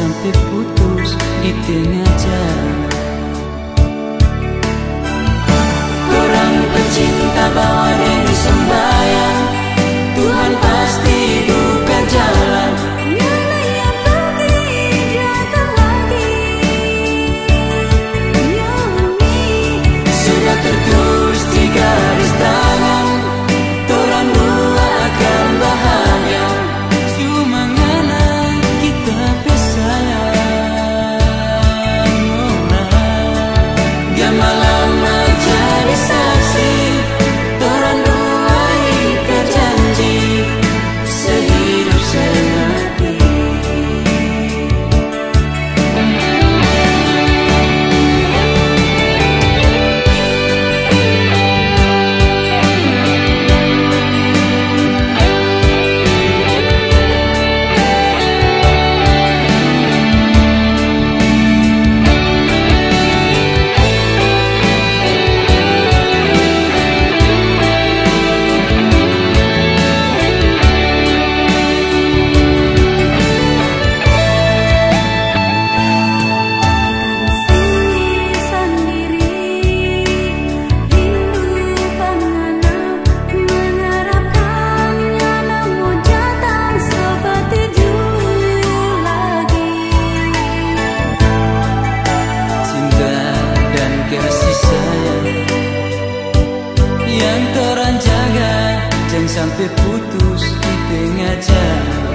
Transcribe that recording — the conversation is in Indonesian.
sampai putus di tengah jalan. Orang pecinta bawa diri semua Jangan sampai putus di tengah jalan.